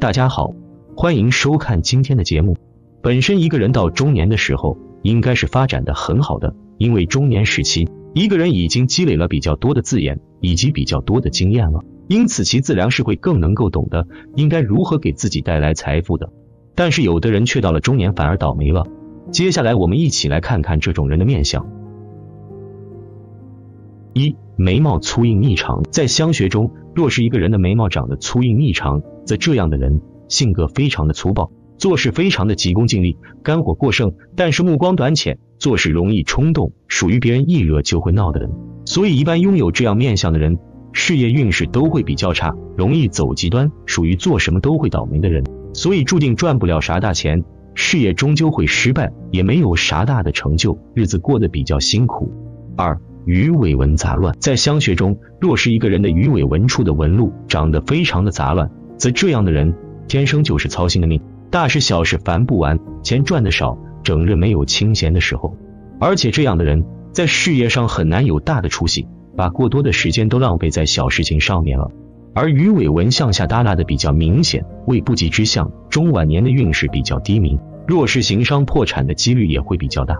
大家好，欢迎收看今天的节目。本身一个人到中年的时候，应该是发展的很好的，因为中年时期，一个人已经积累了比较多的字眼以及比较多的经验了，因此其自然是会更能够懂得应该如何给自己带来财富的。但是有的人却到了中年反而倒霉了。接下来我们一起来看看这种人的面相。一、眉毛粗硬异常，在相学中。若是一个人的眉毛长得粗硬异常，则这样的人性格非常的粗暴，做事非常的急功近利，肝火过盛，但是目光短浅，做事容易冲动，属于别人一惹就会闹的人。所以一般拥有这样面相的人，事业运势都会比较差，容易走极端，属于做什么都会倒霉的人。所以注定赚不了啥大钱，事业终究会失败，也没有啥大的成就，日子过得比较辛苦。二。鱼尾纹杂乱，在相学中，若是一个人的鱼尾纹处的纹路长得非常的杂乱，则这样的人天生就是操心的命，大事小事烦不完，钱赚的少，整日没有清闲的时候。而且这样的人在事业上很难有大的出息，把过多的时间都浪费在小事情上面了。而鱼尾纹向下耷拉的比较明显，为不吉之象，中晚年的运势比较低迷，若是行商破产的几率也会比较大。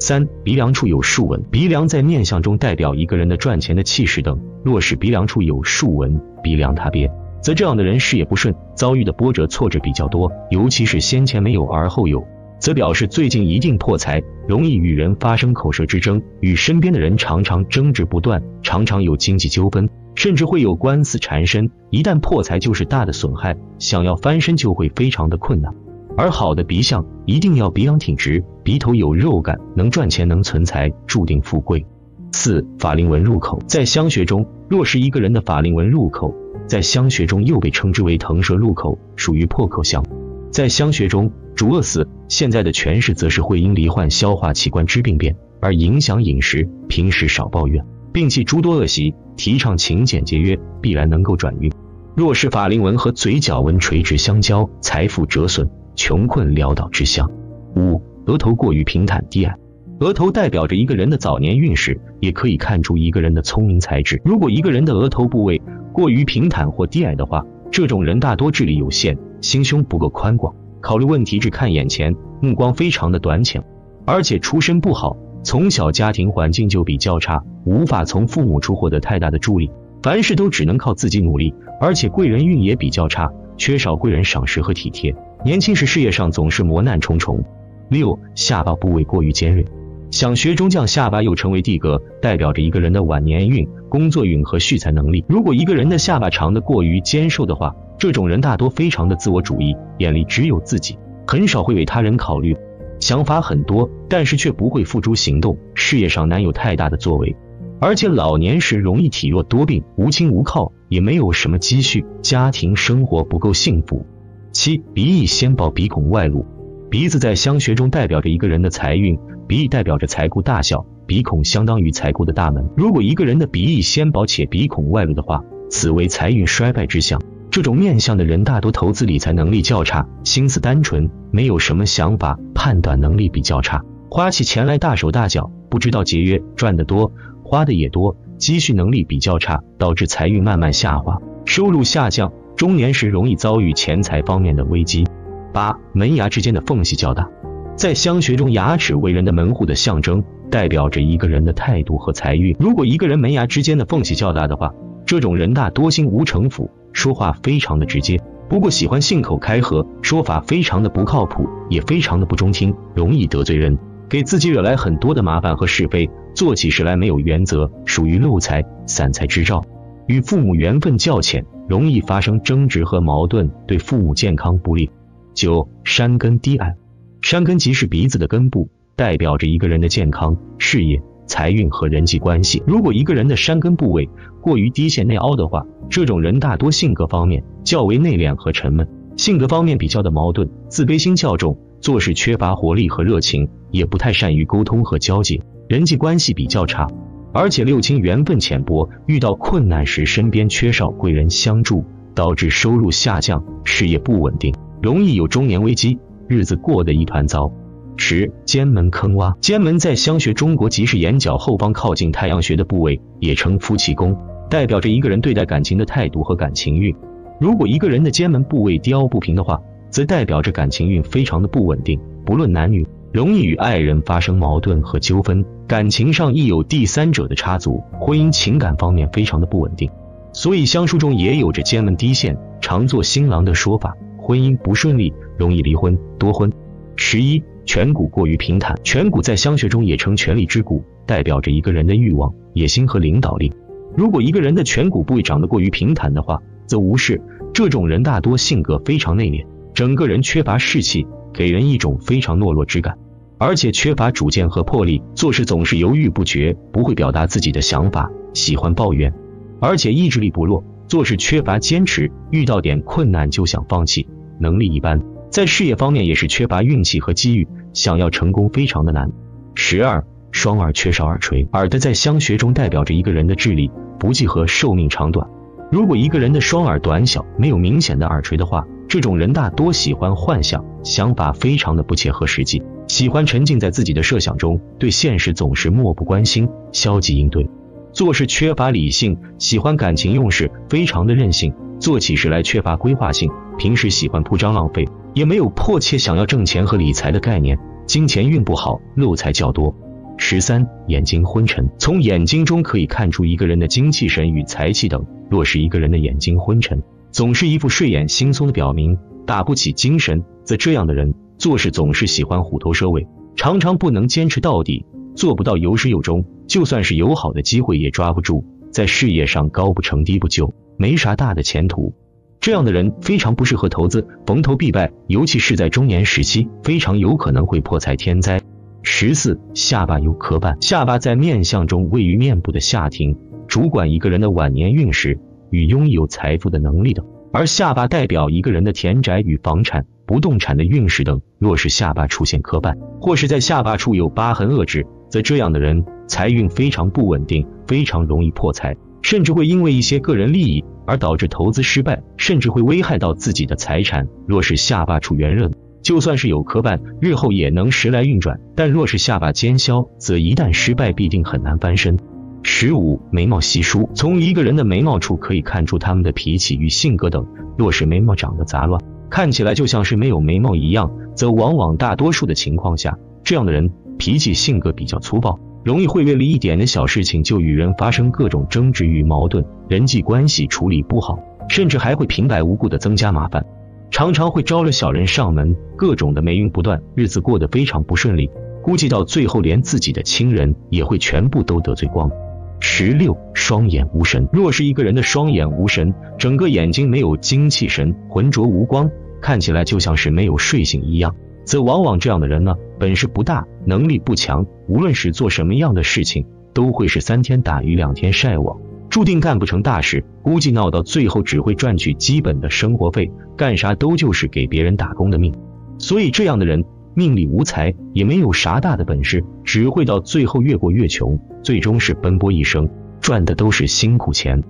三鼻梁处有竖纹，鼻梁在面相中代表一个人的赚钱的气势等。若是鼻梁处有竖纹，鼻梁塌瘪，则这样的人事业不顺，遭遇的波折挫折比较多，尤其是先前没有而后有，则表示最近一定破财，容易与人发生口舌之争，与身边的人常常争执不断，常常有经济纠纷，甚至会有官司缠身。一旦破财就是大的损害，想要翻身就会非常的困难。而好的鼻相一定要鼻梁挺直，鼻头有肉感，能赚钱，能存财，注定富贵。四法令纹入口，在相学中，若是一个人的法令纹入口，在相学中又被称之为腾蛇入口，属于破口相。在相学中，主饿死，现在的诠释则是会因罹患消化器官之病变而影响饮食，平时少抱怨，摒弃诸多恶习，提倡勤俭节约，必然能够转运。若是法令纹和嘴角纹垂直相交，财富折损。穷困潦倒之相。五、额头过于平坦低矮，额头代表着一个人的早年运势，也可以看出一个人的聪明才智。如果一个人的额头部位过于平坦或低矮的话，这种人大多智力有限，心胸不够宽广，考虑问题只看眼前，目光非常的短浅，而且出身不好，从小家庭环境就比较差，无法从父母处获得太大的助力，凡事都只能靠自己努力，而且贵人运也比较差，缺少贵人赏识和体贴。年轻时事业上总是磨难重重。六下巴部位过于尖锐，想学中将下巴又称为地格，代表着一个人的晚年运、工作运和蓄财能力。如果一个人的下巴长得过于尖瘦的话，这种人大多非常的自我主义，眼里只有自己，很少会为他人考虑，想法很多，但是却不会付诸行动，事业上难有太大的作为，而且老年时容易体弱多病，无亲无靠，也没有什么积蓄，家庭生活不够幸福。七鼻翼先薄，鼻孔外露。鼻子在相学中代表着一个人的财运，鼻翼代表着财库大小，鼻孔相当于财库的大门。如果一个人的鼻翼先薄且鼻孔外露的话，此为财运衰败之象。这种面相的人大多投资理财能力较差，心思单纯，没有什么想法，判断能力比较差，花起钱来大手大脚，不知道节约，赚得多，花的也多，积蓄能力比较差，导致财运慢慢下滑，收入下降。中年时容易遭遇钱财方面的危机。八门牙之间的缝隙较大，在相学中，牙齿为人的门户的象征，代表着一个人的态度和财运。如果一个人门牙之间的缝隙较大的话，这种人大多心无城府，说话非常的直接，不过喜欢信口开河，说法非常的不靠谱，也非常的不中听，容易得罪人，给自己惹来很多的麻烦和是非，做起事来没有原则，属于漏财散财之兆。与父母缘分较浅，容易发生争执和矛盾，对父母健康不利。九山根低矮，山根即是鼻子的根部，代表着一个人的健康、事业、财运和人际关系。如果一个人的山根部位过于低陷内凹的话，这种人大多性格方面较为内敛和沉闷，性格方面比较的矛盾，自卑心较重，做事缺乏活力和热情，也不太善于沟通和交际，人际关系比较差。而且六亲缘分浅薄，遇到困难时身边缺少贵人相助，导致收入下降，事业不稳定，容易有中年危机，日子过得一团糟。十肩门坑洼，肩门在相学中国即是眼角后方靠近太阳穴的部位，也称夫妻宫，代表着一个人对待感情的态度和感情运。如果一个人的肩门部位低凹不平的话，则代表着感情运非常的不稳定，不论男女，容易与爱人发生矛盾和纠纷，感情上易有第三者的插足，婚姻情感方面非常的不稳定。所以相书中也有着肩门低陷，常做新郎的说法，婚姻不顺利，容易离婚多婚。十一，颧骨过于平坦，颧骨在相学中也称权力之骨，代表着一个人的欲望、野心和领导力。如果一个人的颧骨部位长得过于平坦的话，则无视。这种人大多性格非常内敛，整个人缺乏士气，给人一种非常懦弱之感，而且缺乏主见和魄力，做事总是犹豫不决，不会表达自己的想法，喜欢抱怨，而且意志力不弱，做事缺乏坚持，遇到点困难就想放弃，能力一般，在事业方面也是缺乏运气和机遇，想要成功非常的难。十二，双耳缺少耳垂，耳的在相学中代表着一个人的智力不济和寿命长短。如果一个人的双耳短小，没有明显的耳垂的话，这种人大多喜欢幻想，想法非常的不切合实际，喜欢沉浸在自己的设想中，对现实总是漠不关心，消极应对，做事缺乏理性，喜欢感情用事，非常的任性，做起事来缺乏规划性，平时喜欢铺张浪费，也没有迫切想要挣钱和理财的概念，金钱运不好，漏财较多。十三，眼睛昏沉，从眼睛中可以看出一个人的精气神与财气等。若是一个人的眼睛昏沉，总是一副睡眼惺忪的表明，打不起精神，则这样的人做事总是喜欢虎头蛇尾，常常不能坚持到底，做不到有始有终，就算是有好的机会也抓不住，在事业上高不成低不就，没啥大的前途。这样的人非常不适合投资，逢投必败，尤其是在中年时期，非常有可能会破财天灾。十四，下巴有磕绊，下巴在面相中位于面部的下庭，主管一个人的晚年运势与拥有财富的能力等。而下巴代表一个人的田宅与房产、不动产的运势等。若是下巴出现磕绊，或是在下巴处有疤痕遏制，则这样的人财运非常不稳定，非常容易破财，甚至会因为一些个人利益而导致投资失败，甚至会危害到自己的财产。若是下巴处圆润，就算是有磕绊，日后也能时来运转。但若是下巴尖削，则一旦失败，必定很难翻身。十五，眉毛稀疏，从一个人的眉毛处可以看出他们的脾气与性格等。若是眉毛长得杂乱，看起来就像是没有眉毛一样，则往往大多数的情况下，这样的人脾气性格比较粗暴，容易会为了一点的小事情就与人发生各种争执与矛盾，人际关系处理不好，甚至还会平白无故的增加麻烦。常常会招惹小人上门，各种的霉运不断，日子过得非常不顺利。估计到最后，连自己的亲人也会全部都得罪光。十六，双眼无神。若是一个人的双眼无神，整个眼睛没有精气神，浑浊无光，看起来就像是没有睡醒一样，则往往这样的人呢，本事不大，能力不强，无论是做什么样的事情，都会是三天打鱼两天晒网。注定干不成大事，估计闹到最后只会赚取基本的生活费，干啥都就是给别人打工的命。所以这样的人命里无财，也没有啥大的本事，只会到最后越过越穷，最终是奔波一生，赚的都是辛苦钱。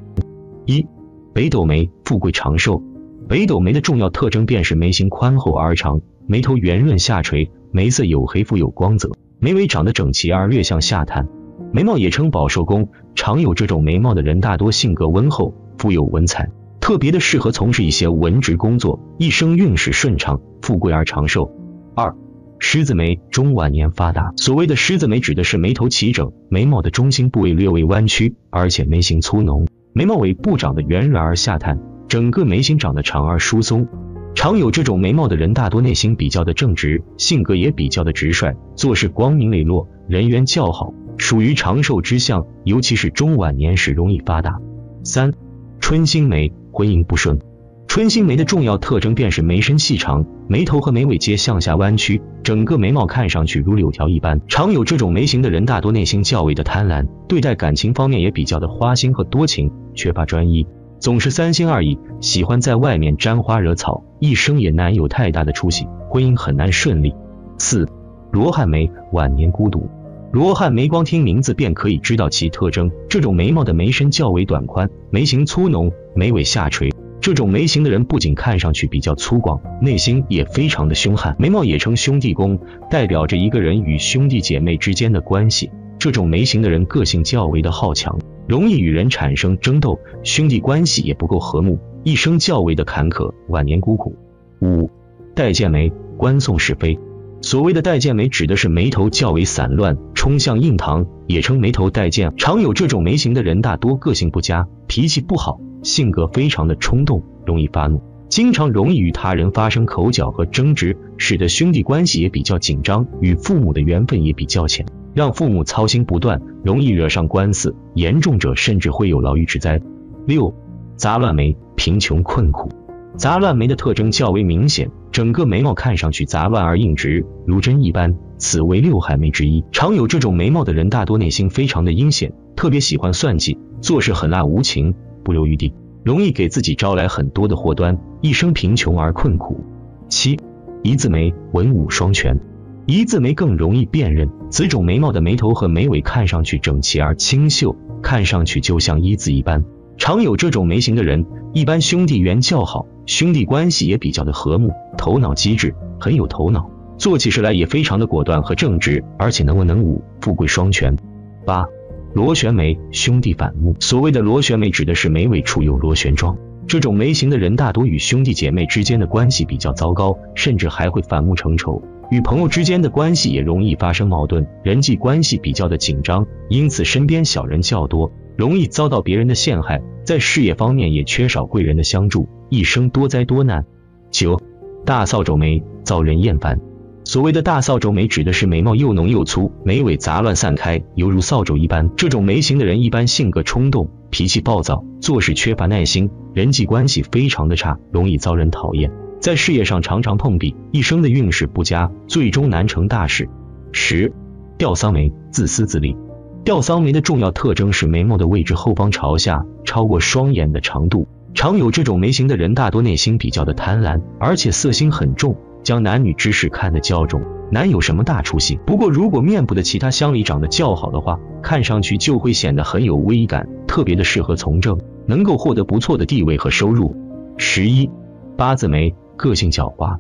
一北斗眉，富贵长寿。北斗眉的重要特征便是眉形宽厚而长，眉头圆润下垂，眉色黝黑富有光泽，眉尾长得整齐而略向下探。眉毛也称保寿宫，常有这种眉毛的人大多性格温厚，富有文采，特别的适合从事一些文职工作，一生运势顺畅，富贵而长寿。二，狮子眉，中晚年发达。所谓的狮子眉，指的是眉头齐整，眉毛的中心部位略微弯曲，而且眉形粗浓，眉毛尾部长得圆润而下探，整个眉形长得长而疏松。常有这种眉毛的人，大多内心比较的正直，性格也比较的直率，做事光明磊落，人缘较好。属于长寿之相，尤其是中晚年时容易发达。三，春心眉，婚姻不顺。春心眉的重要特征便是眉身细长，眉头和眉尾皆向下弯曲，整个眉毛看上去如柳条一般。常有这种眉形的人，大多内心较为的贪婪，对待感情方面也比较的花心和多情，缺乏专一，总是三心二意，喜欢在外面沾花惹草，一生也难有太大的出息，婚姻很难顺利。四，罗汉眉，晚年孤独。罗汉眉，光听名字便可以知道其特征。这种眉毛的眉身较为短宽，眉形粗浓，眉尾下垂。这种眉形的人不仅看上去比较粗犷，内心也非常的凶悍。眉毛也称兄弟宫，代表着一个人与兄弟姐妹之间的关系。这种眉形的人个性较为的好强，容易与人产生争斗，兄弟关系也不够和睦，一生较为的坎坷，晚年孤苦。五戴剑眉，观送是非。所谓的戴剑眉，指的是眉头较为散乱，冲向印堂，也称眉头戴剑。常有这种眉形的人，大多个性不佳，脾气不好，性格非常的冲动，容易发怒，经常容易与他人发生口角和争执，使得兄弟关系也比较紧张，与父母的缘分也比较浅，让父母操心不断，容易惹上官司，严重者甚至会有牢狱之灾。六杂乱眉，贫穷困苦。杂乱眉的特征较为明显，整个眉毛看上去杂乱而硬直，如针一般，此为六害眉之一。常有这种眉毛的人，大多内心非常的阴险，特别喜欢算计，做事狠辣无情，不留余地，容易给自己招来很多的祸端，一生贫穷而困苦。七一字眉，文武双全，一字眉更容易辨认，此种眉毛的眉头和眉尾看上去整齐而清秀，看上去就像一字一般。常有这种眉形的人，一般兄弟缘较好，兄弟关系也比较的和睦，头脑机智，很有头脑，做起事来也非常的果断和正直，而且能文能武，富贵双全。八螺旋眉，兄弟反目。所谓的螺旋眉，指的是眉尾处有螺旋状，这种眉形的人大多与兄弟姐妹之间的关系比较糟糕，甚至还会反目成仇，与朋友之间的关系也容易发生矛盾，人际关系比较的紧张，因此身边小人较多。容易遭到别人的陷害，在事业方面也缺少贵人的相助，一生多灾多难。九大扫帚眉，遭人厌烦。所谓的大扫帚眉，指的是眉毛又浓又粗，眉尾杂乱散开，犹如扫帚一般。这种眉形的人一般性格冲动，脾气暴躁，做事缺乏耐心，人际关系非常的差，容易遭人讨厌，在事业上常常碰壁，一生的运势不佳，最终难成大事。十吊丧眉，自私自利。吊丧眉的重要特征是眉毛的位置后方朝下，超过双眼的长度。常有这种眉形的人，大多内心比较的贪婪，而且色心很重，将男女之事看得较重，难有什么大出息。不过，如果面部的其他乡里长得较好的话，看上去就会显得很有威感，特别的适合从政，能够获得不错的地位和收入。十一八字眉，个性狡猾。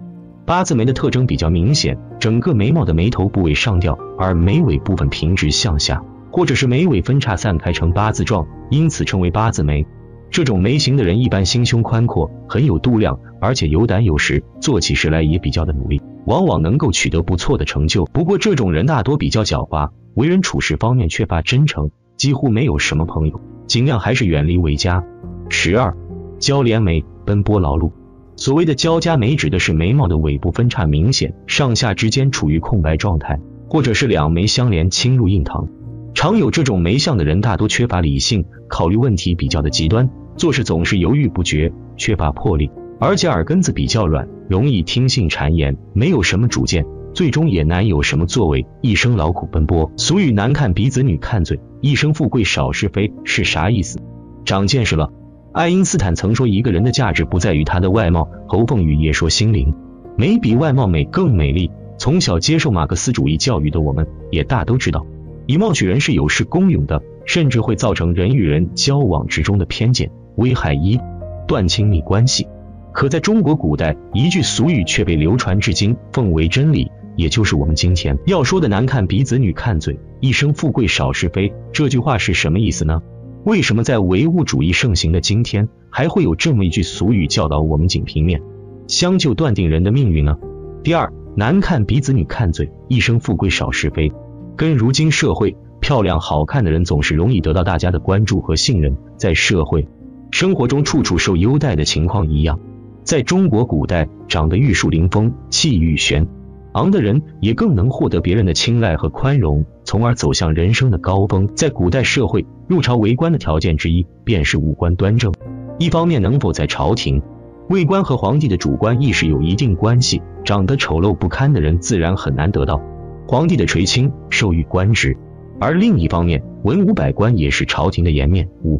八字眉的特征比较明显，整个眉毛的眉头部位上吊，而眉尾部分平直向下。或者是眉尾分叉散开成八字状，因此称为八字眉。这种眉形的人一般心胸宽阔，很有度量，而且有胆有识，做起事来也比较的努力，往往能够取得不错的成就。不过这种人大多比较狡猾，为人处事方面缺乏真诚，几乎没有什么朋友，尽量还是远离为佳。十二，交连眉，奔波劳碌。所谓的交加眉，指的是眉毛的尾部分叉明显，上下之间处于空白状态，或者是两眉相连，侵入印堂。常有这种眉相的人，大多缺乏理性，考虑问题比较的极端，做事总是犹豫不决，缺乏魄力，而且耳根子比较软，容易听信谗言，没有什么主见，最终也难有什么作为，一生劳苦奔波。俗语难看鼻子，女看嘴，一生富贵少是非，是啥意思？长见识了。爱因斯坦曾说，一个人的价值不在于他的外貌。侯凤宇也说，心灵美比外貌美更美丽。从小接受马克思主义教育的我们，也大都知道。以貌取人是有失公允的，甚至会造成人与人交往之中的偏见，危害一断亲密关系。可在中国古代，一句俗语却被流传至今，奉为真理，也就是我们今天要说的“男看鼻子，女看嘴，一生富贵少是非”。这句话是什么意思呢？为什么在唯物主义盛行的今天，还会有这么一句俗语教导我们仅凭面相就断定人的命运呢？第二，男看鼻子，女看嘴，一生富贵少是非。跟如今社会漂亮好看的人总是容易得到大家的关注和信任，在社会生活中处处受优待的情况一样，在中国古代，长得玉树临风、气宇轩昂的人，也更能获得别人的青睐和宽容，从而走向人生的高峰。在古代社会，入朝为官的条件之一，便是五官端正。一方面，能否在朝廷为官和皇帝的主观意识有一定关系，长得丑陋不堪的人，自然很难得到。皇帝的垂青，授予官职，而另一方面，文武百官也是朝廷的颜面。五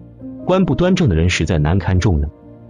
官不端正的人，实在难看重呢。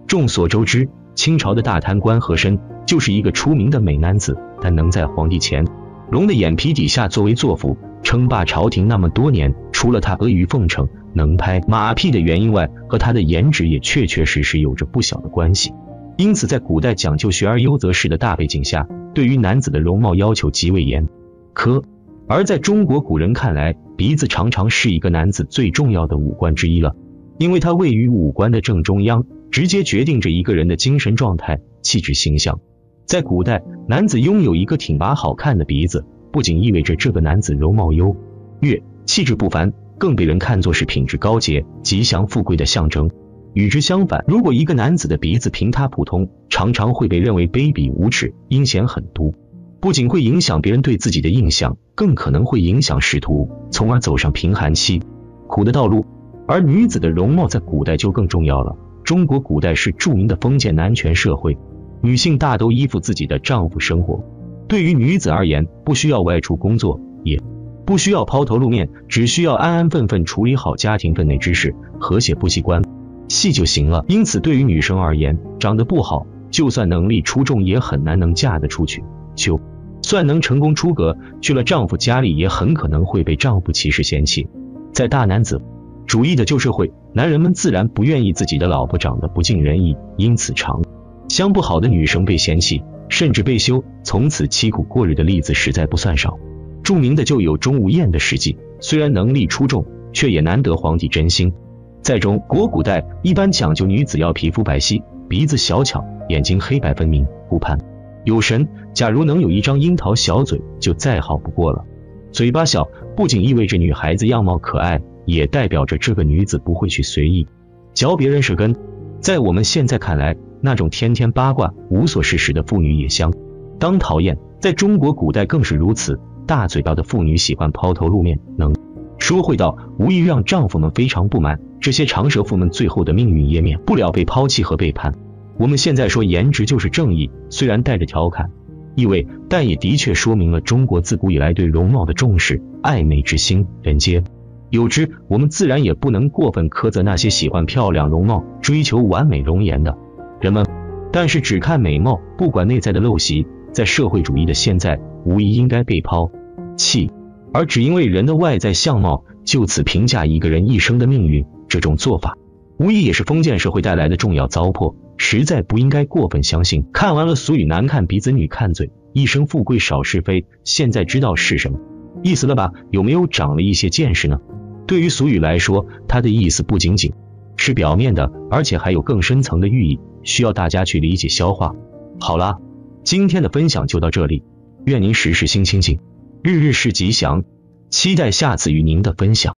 众所周知，清朝的大贪官和珅就是一个出名的美男子，但能在皇帝前、龙的眼皮底下作威作福，称霸朝廷那么多年，除了他阿谀奉承、能拍马屁的原因外，和他的颜值也确确实实有着不小的关系。因此，在古代讲究学而优则仕的大背景下，对于男子的容貌要求极为严。苛，而在中国古人看来，鼻子常常是一个男子最重要的五官之一了，因为它位于五官的正中央，直接决定着一个人的精神状态、气质形象。在古代，男子拥有一个挺拔好看的鼻子，不仅意味着这个男子容貌优越、气质不凡，更被人看作是品质高洁、吉祥富贵的象征。与之相反，如果一个男子的鼻子平塌普通，常常会被认为卑鄙无耻、阴险狠毒，不仅会影响别人对自己的印象，更可能会影响仕途，从而走上贫寒凄苦的道路。而女子的容貌在古代就更重要了。中国古代是著名的封建男权社会，女性大都依附自己的丈夫生活。对于女子而言，不需要外出工作，也不需要抛头露面，只需要安安分分处理好家庭分内之事，和谐不习关系就行了。因此，对于女生而言，长得不好，就算能力出众，也很难能嫁得出去。就算能成功出阁，去了丈夫家里，也很可能会被丈夫歧视嫌弃。在大男子。主义的旧社会，男人们自然不愿意自己的老婆长得不尽人意，因此长相不好的女生被嫌弃，甚至被休，从此凄苦过日的例子实在不算少。著名的就有钟无艳的事迹，虽然能力出众，却也难得皇帝真心。在中国古代，一般讲究女子要皮肤白皙，鼻子小巧，眼睛黑白分明，顾盼有神。假如能有一张樱桃小嘴，就再好不过了。嘴巴小，不仅意味着女孩子样貌可爱。也代表着这个女子不会去随意嚼别人舌根。在我们现在看来，那种天天八卦、无所事事的妇女也相当讨厌。在中国古代更是如此，大嘴巴的妇女喜欢抛头露面，能说会道，无疑让丈夫们非常不满。这些长舌妇们最后的命运也免不了被抛弃和背叛。我们现在说颜值就是正义，虽然带着调侃意味，但也的确说明了中国自古以来对容貌的重视，爱美之心，人皆。有之，我们自然也不能过分苛责那些喜欢漂亮容貌、追求完美容颜的人们。但是只看美貌，不管内在的陋习，在社会主义的现在，无疑应该被抛弃。而只因为人的外在相貌，就此评价一个人一生的命运，这种做法，无疑也是封建社会带来的重要糟粕，实在不应该过分相信。看完了俗语“男看鼻子，女看嘴”，一生富贵少是非，现在知道是什么意思了吧？有没有长了一些见识呢？对于俗语来说，它的意思不仅仅是表面的，而且还有更深层的寓意，需要大家去理解消化。好啦，今天的分享就到这里，愿您时时心清静，日日是吉祥，期待下次与您的分享。